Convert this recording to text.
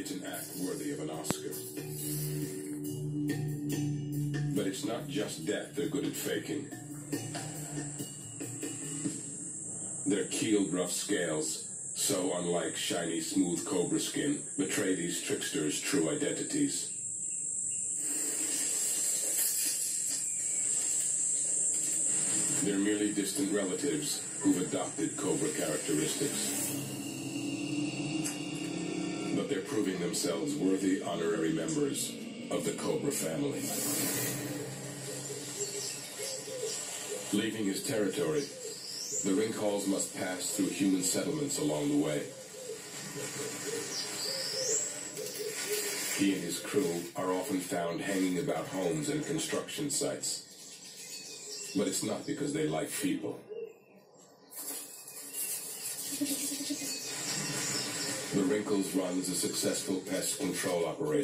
It's an act worthy of an Oscar. But it's not just death they're good at faking. Their keeled rough scales, so unlike shiny smooth cobra skin, betray these tricksters' true identities. They're merely distant relatives who've adopted cobra characteristics. They're proving themselves worthy honorary members of the Cobra family. Leaving his territory, the Rinkhals must pass through human settlements along the way. He and his crew are often found hanging about homes and construction sites. But it's not because they like people. The Rinkhals runs a successful pest control operation.